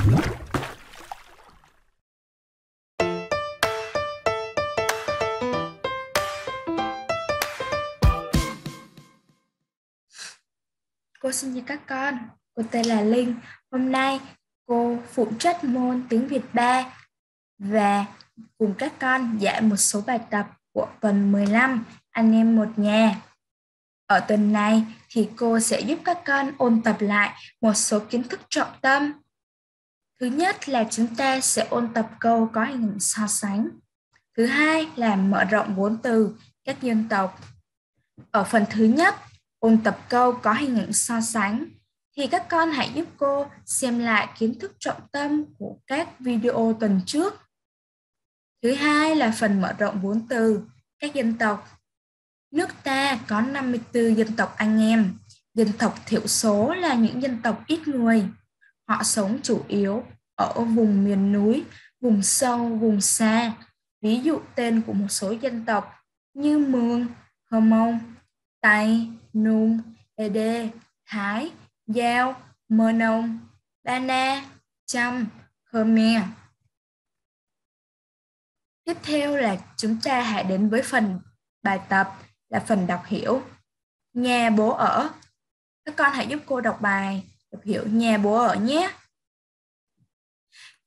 Cô xin chào các con, cô tên là Linh. Hôm nay cô phụ trách môn tiếng Việt 3 và cùng các con giải một số bài tập của tuần 15 anh em một nhà. Ở tuần này thì cô sẽ giúp các con ôn tập lại một số kiến thức trọng tâm. Thứ nhất là chúng ta sẽ ôn tập câu có hình ảnh so sánh. Thứ hai là mở rộng vốn từ các dân tộc. Ở phần thứ nhất, ôn tập câu có hình ảnh so sánh, thì các con hãy giúp cô xem lại kiến thức trọng tâm của các video tuần trước. Thứ hai là phần mở rộng vốn từ các dân tộc. Nước ta có 54 dân tộc anh em. Dân tộc thiểu số là những dân tộc ít người. Họ sống chủ yếu ở vùng miền núi, vùng sâu, vùng xa. Ví dụ tên của một số dân tộc như Mường, Hờ Mông, Tây, Nung, Ede, Thái, Giao, Mơ Nông, Ba Na, Chăm, Khmer. Tiếp theo là chúng ta hãy đến với phần bài tập là phần đọc hiểu. Nhà bố ở. Các con hãy giúp cô đọc bài đọc hiểu nhà bố ở nhé.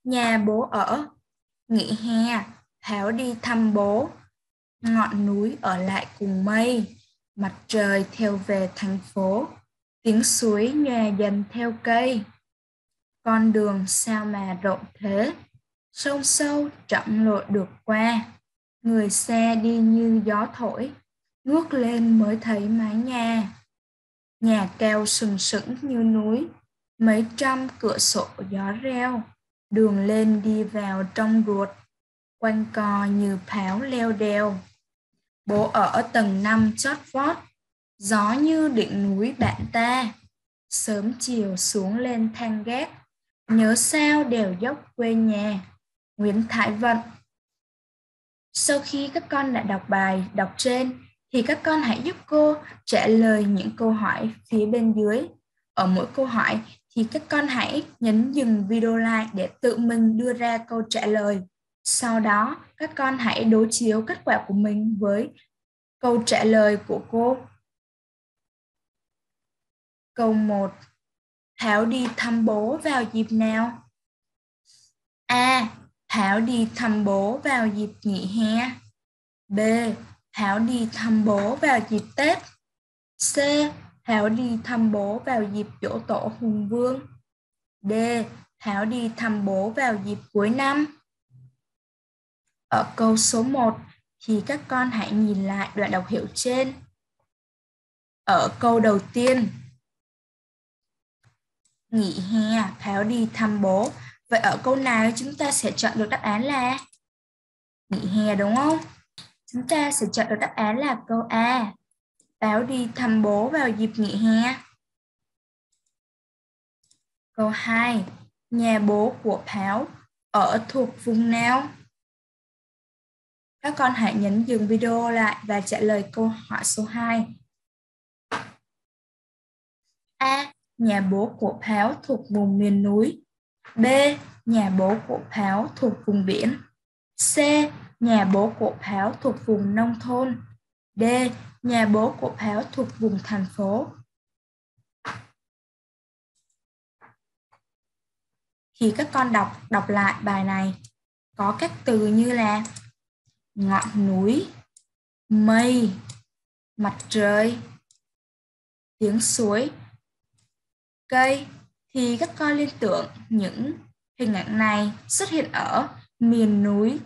Nhà bố ở. Nghỉ hè, Tháo đi thăm bố. Ngọn núi ở lại cùng mây. Mặt trời theo về thành phố. Tiếng suối nhòe dần theo cây. Con đường sao mà rộng thế. Sông sâu chậm lội được qua. Người xe đi như gió thổi ngước lên mới thấy mái nhà. Nhà cao sừng sững như núi, mấy trăm cửa sổ gió reo, đường lên đi vào trong ruột, quanh co như pháo leo đeo. Bố ở tầng năm chót vót, gió như đỉnh núi bạn ta, sớm chiều xuống lên thang gác, nhớ sao đều dốc quê nhà, Nguyễn Thái Vận. Sau khi các con đã đọc bài đọc trên, thì các con hãy giúp cô trả lời những câu hỏi phía bên dưới. Ở mỗi câu hỏi thì các con hãy nhấn dừng video lại để tự mình đưa ra câu trả lời. Sau đó, các con hãy đối chiếu kết quả của mình với câu trả lời của cô. Câu 1. Thảo đi thăm bố vào dịp nào? A. Thảo đi thăm bố vào dịp nghỉ hè. B. Hảo đi thăm bố vào dịp Tết. C. Hảo đi thăm bố vào dịp dỗ tổ Hùng Vương. D. Hảo đi thăm bố vào dịp cuối năm. Ở câu số 1 thì các con hãy nhìn lại đoạn đọc hiểu trên. Ở câu đầu tiên, nghỉ hè, Thảo đi thăm bố. Vậy ở câu nào chúng ta sẽ chọn được đáp án là nghỉ hè đúng không? Chúng ta sẽ chọn được đáp án là câu A. Báo đi thăm bố vào dịp nghỉ hè. Câu 2. Nhà bố của Pháo ở thuộc vùng nào? Các con hãy nhấn dừng video lại và trả lời câu hỏi số 2. A. Nhà bố của Pháo thuộc vùng miền núi. B. Nhà bố của Pháo thuộc vùng biển. C nhà bố của Pháo thuộc vùng nông thôn. D. Nhà bố của Pháo thuộc vùng thành phố. Khi các con đọc đọc lại bài này, có các từ như là ngọn núi, mây, mặt trời, tiếng suối, cây thì các con liên tưởng những hình ảnh này xuất hiện ở miền núi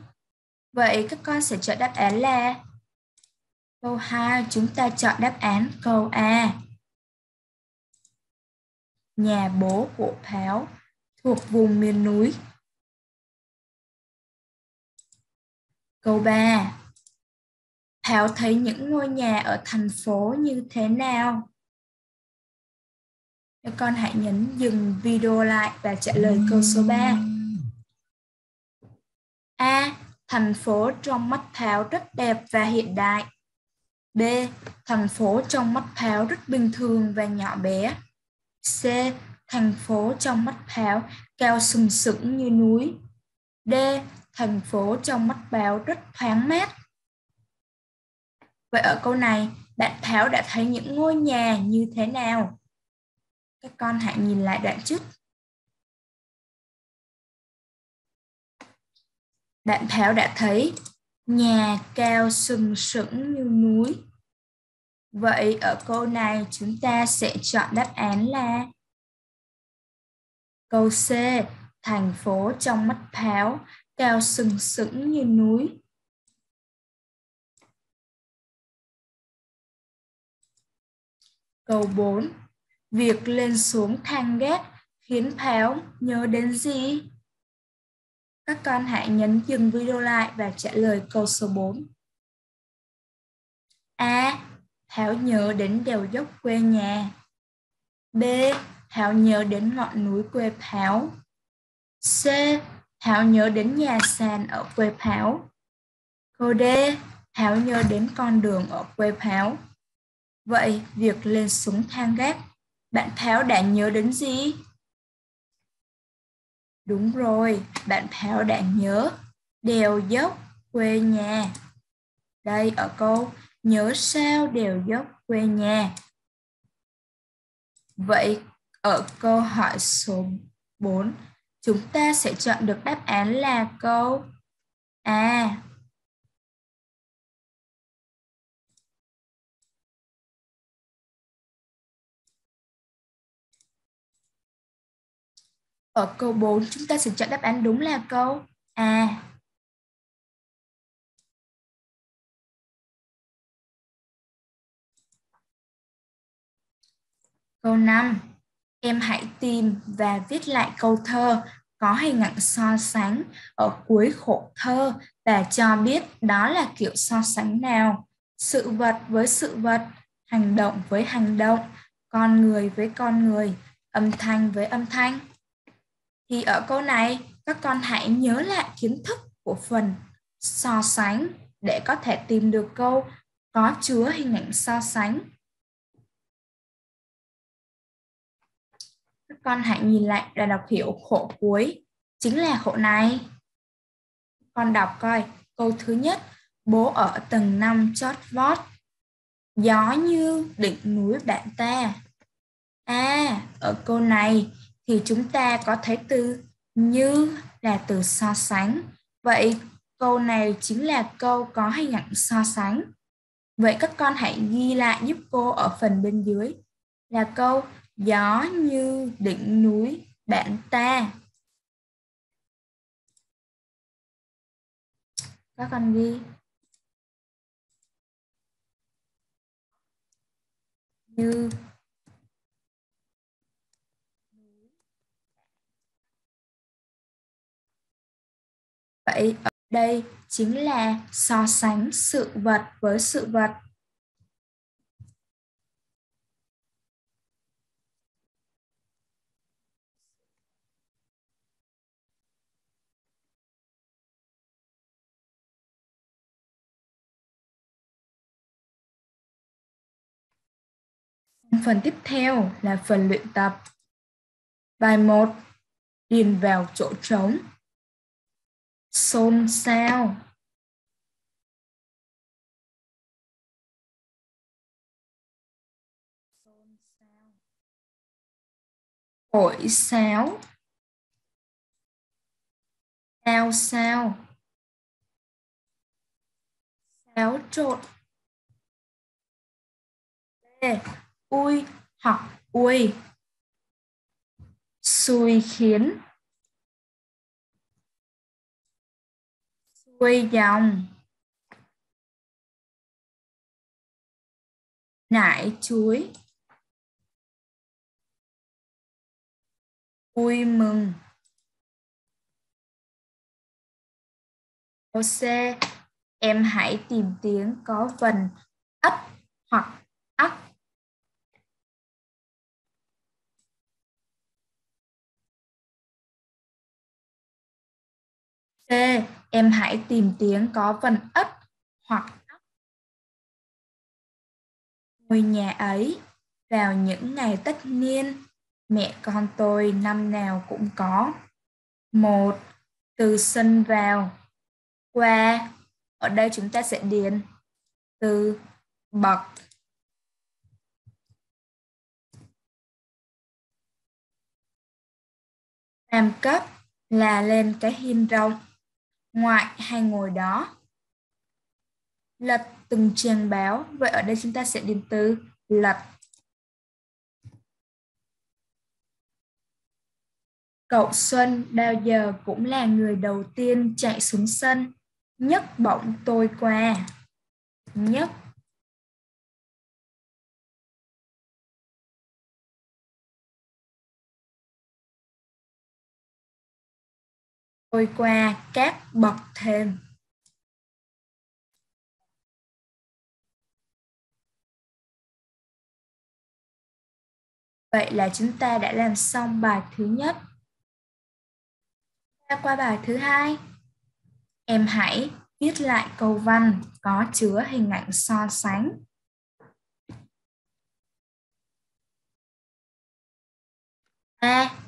Vậy các con sẽ chọn đáp án là Câu 2 chúng ta chọn đáp án câu A. Nhà bố của Pháo thuộc vùng miền núi. Câu 3. Thảo thấy những ngôi nhà ở thành phố như thế nào? Các con hãy nhấn dừng video lại và trả lời câu số 3. A. Thành phố trong mắt Tháo rất đẹp và hiện đại. B. Thành phố trong mắt Tháo rất bình thường và nhỏ bé. C. Thành phố trong mắt Tháo cao sừng sững như núi. D. Thành phố trong mắt báo rất thoáng mát. Vậy ở câu này, bạn Tháo đã thấy những ngôi nhà như thế nào? Các con hãy nhìn lại đoạn trước. Bạn Tháo đã thấy nhà cao sừng sững như núi. Vậy ở câu này chúng ta sẽ chọn đáp án là Câu C, thành phố trong mắt Tháo cao sừng sững như núi. Câu 4. Việc lên xuống thang gác khiến Thảo nhớ đến gì? Các con hãy nhấn dừng video lại và trả lời câu số 4. A. Thảo nhớ đến đèo dốc quê nhà. B. Thảo nhớ đến ngọn núi quê Thảo. C. Thảo nhớ đến nhà sàn ở quê Thảo. Câu D. Thảo nhớ đến con đường ở quê Thảo. Vậy, việc lên xuống thang gác, bạn Thảo đã nhớ đến gì? Đúng rồi, bạn Thảo đã nhớ đèo dốc quê nhà. Đây ở câu nhớ sao đèo dốc quê nhà. Vậy ở câu hỏi số 4, chúng ta sẽ chọn được đáp án là câu A. Ở câu 4 chúng ta sẽ chọn đáp án đúng là câu A. Câu 5. Em hãy tìm và viết lại câu thơ có hình ảnh so sánh ở cuối khổ thơ và cho biết đó là kiểu so sánh nào. Sự vật với sự vật, hành động với hành động, con người với con người, âm thanh với âm thanh. Thì ở câu này, các con hãy nhớ lại kiến thức của phần so sánh để có thể tìm được câu có chứa hình ảnh so sánh. Các con hãy nhìn lại và đọc hiểu khổ cuối, chính là khổ này. Con đọc coi, câu thứ nhất, bố ở tầng 5 chót vót, gió như đỉnh núi bạn ta. À, ở câu này thì chúng ta có thấy từ như là từ so sánh. Vậy câu này chính là câu có hình ảnh so sánh. Vậy các con hãy ghi lại giúp cô ở phần bên dưới là câu, gió như đỉnh núi, bạn ta. Các con ghi như Vậy ở đây chính là so sánh sự vật với sự vật. Phần tiếp theo là phần luyện tập. Bài 1. Điền vào chỗ trống xôn xao. Hội sáo Sao sao Xáo trộn. B. Ui hoặc ui Xui khiến. Xuôi dòng Nải chuối Vui mừng Câu C. Em hãy tìm tiếng có vần ấp hoặc ắc. C em hãy tìm tiếng có vần ất hoặc ngôi nhà ấy vào những ngày tất niên Mẹ con tôi năm nào cũng có. Một, từ sân vào. Qua, ở đây chúng ta sẽ điền từ bậc. Tam cấp là lên cái hiên rộng, ngoại hay ngồi đó. Lật từng trang báo, vậy ở đây chúng ta sẽ điền từ lật. Cậu Xuân bao giờ cũng là người đầu tiên chạy xuống sân, nhấc bổng tôi qua. Nhấc trôi qua các bậc thềm. Vậy là chúng ta đã làm xong bài thứ nhất. Ta Qua bài thứ hai. Em hãy viết lại câu văn có chứa hình ảnh so sánh. A.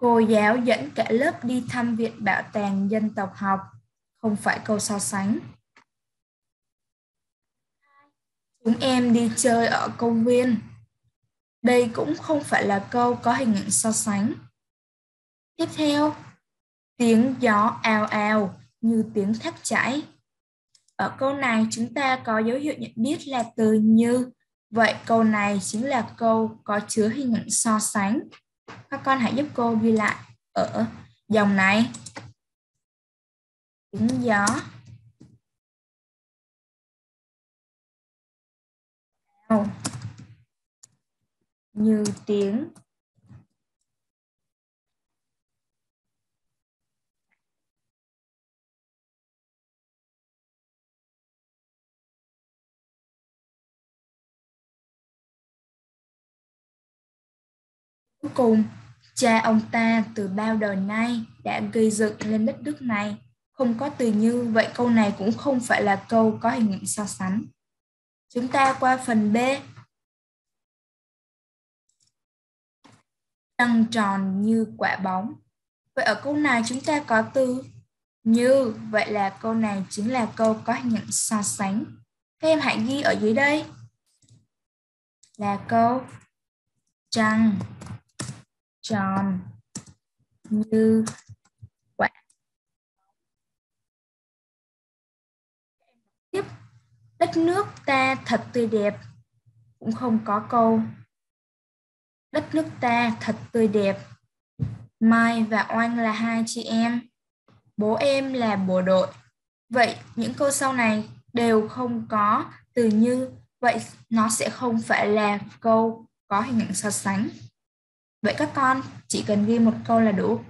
Cô giáo dẫn cả lớp đi thăm Viện Bảo tàng Dân tộc học, không phải câu so sánh. Chúng em đi chơi ở công viên. Đây cũng không phải là câu có hình ảnh so sánh. Tiếp theo, tiếng gió ào ào như tiếng thác chảy. Ở câu này chúng ta có dấu hiệu nhận biết là từ như. Vậy câu này chính là câu có chứa hình ảnh so sánh. Các con hãy giúp cô ghi lại ở dòng này. Tiếng gió. Như tiếng Cuối cùng, cha ông ta từ bao đời nay đã gây dựng lên đất nước này. Không có từ như, vậy câu này cũng không phải là câu có hình ảnh so sánh. Chúng ta qua phần B. Trăng tròn như quả bóng. Vậy ở câu này chúng ta có từ như, vậy là câu này chính là câu có hình ảnh so sánh. Các em hãy ghi ở dưới đây là câu trăng tròn như quả. Tiếp, đất nước ta thật tươi đẹp. Cũng không có câu đất nước ta thật tươi đẹp. Mai và Oanh là hai chị em. Bố em là bộ đội. Vậy những câu sau này đều không có từ như. Vậy nó sẽ không phải là câu có hình ảnh so sánh. Vậy các con chỉ cần ghi một câu là đủ.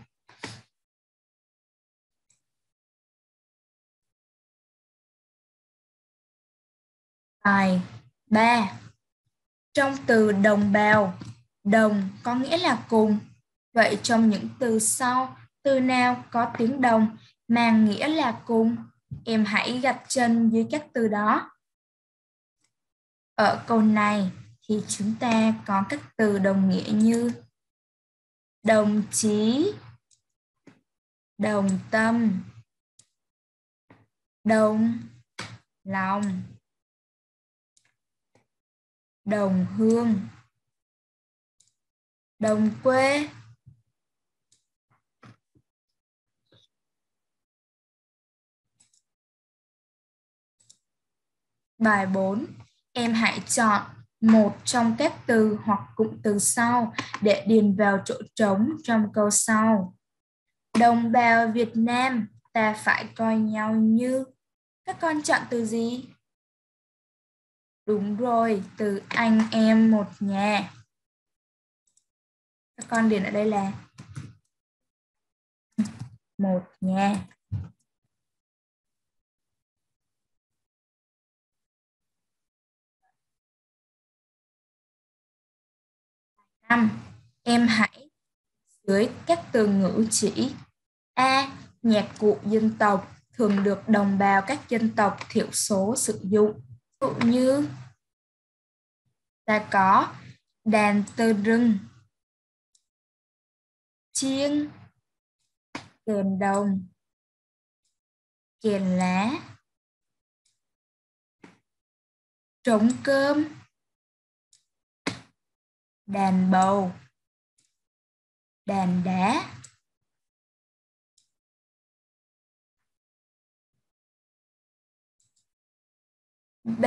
Bài 3. Trong từ đồng bào, đồng có nghĩa là cùng. Vậy trong những từ sau, từ nào có tiếng đồng mang nghĩa là cùng? Em hãy gạch chân dưới các từ đó. Ở câu này thì chúng ta có các từ đồng nghĩa như đồng chí. Đồng tâm. Đồng lòng. Đồng hương. Đồng quê. Bài 4. Em hãy chọn một trong các từ hoặc cụm từ sau để điền vào chỗ trống trong câu sau. Đồng bào Việt Nam ta phải coi nhau như các con chọn từ gì? Đúng rồi, từ anh em một nhà. Các con điền ở đây là một nhà. 5. Em hãy dưới các từ ngữ chỉ A. Nhạc cụ dân tộc thường được đồng bào các dân tộc thiểu số sử dụng. Ví dụ như ta có đàn tơ rưng, chiêng, kèn đồng, kèn lá, trống cơm, đàn bầu, đàn đá. B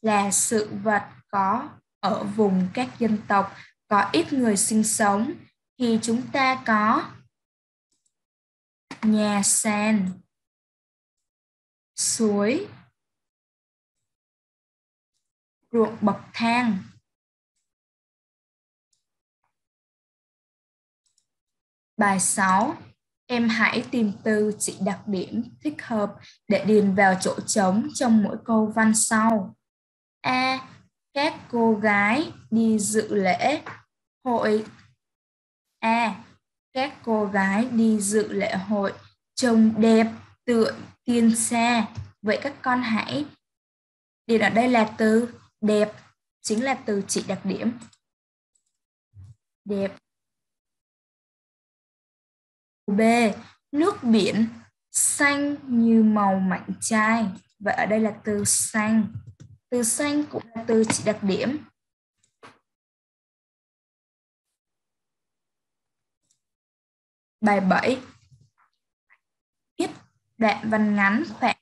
là sự vật có ở vùng các dân tộc có ít người sinh sống thì chúng ta có nhà sàn, suối, ruộng bậc thang. Bài 6. Em hãy tìm từ chỉ đặc điểm thích hợp để điền vào chỗ trống trong mỗi câu văn sau. A. Các cô gái đi dự lễ hội. A. Các cô gái đi dự lễ hội trông đẹp, tựa, tiên xa. Vậy các con hãy điền ở đây là từ đẹp, chính là từ chỉ đặc điểm. Đẹp. B. Nước biển xanh như màu mảnh chai. Vậy ở đây là từ xanh. Từ xanh cũng là từ chỉ đặc điểm. Bài 7. Viết đoạn văn ngắn khoảng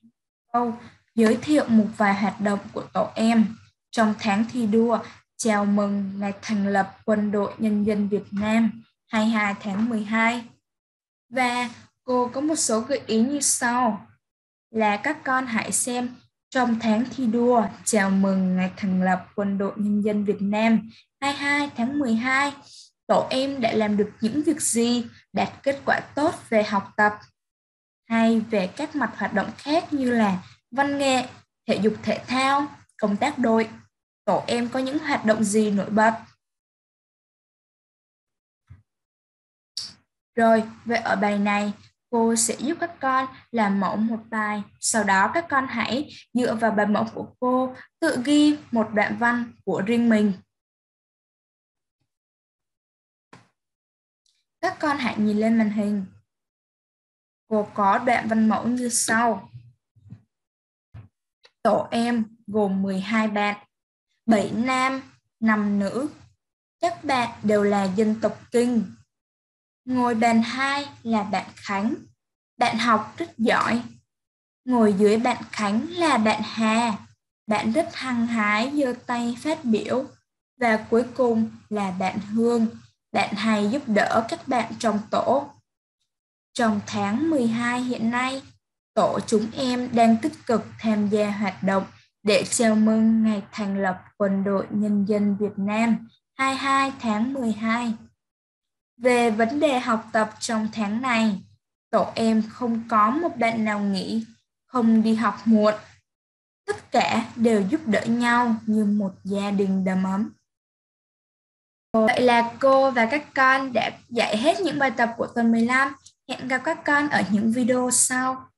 câu, giới thiệu một vài hoạt động của tổ em trong tháng thi đua, chào mừng ngày thành lập Quân đội Nhân dân Việt Nam 22 tháng 12. Và cô có một số gợi ý như sau là các con hãy xem trong tháng thi đua chào mừng ngày thành lập Quân đội Nhân dân Việt Nam 22 tháng 12, tổ em đã làm được những việc gì đạt kết quả tốt về học tập hay về các mặt hoạt động khác như là văn nghệ, thể dục thể thao, công tác đội. Tổ em có những hoạt động gì nổi bật? Rồi, vậy ở bài này, cô sẽ giúp các con làm mẫu một bài. Sau đó các con hãy dựa vào bài mẫu của cô tự ghi một đoạn văn của riêng mình. Các con hãy nhìn lên màn hình. Cô có đoạn văn mẫu như sau. Tổ em gồm 12 bạn, 7 nam, 5 nữ. Các bạn đều là dân tộc Kinh, Ngồi bàn hai là bạn Khánh. Bạn học rất giỏi. Ngồi dưới bạn Khánh là bạn Hà. Bạn rất hăng hái giơ tay phát biểu. Và cuối cùng là bạn Hương. Bạn hay giúp đỡ các bạn trong tổ. Trong tháng 12 hiện nay, tổ chúng em đang tích cực tham gia hoạt động để chào mừng ngày thành lập Quân đội Nhân dân Việt Nam 22 tháng 12. Về vấn đề học tập trong tháng này, tổ em không có một bạn nào nghỉ, không đi học muộn. Tất cả đều giúp đỡ nhau như một gia đình đầm ấm. Vậy là cô và các con đã dạy hết những bài tập của tuần 15. Hẹn gặp các con ở những video sau.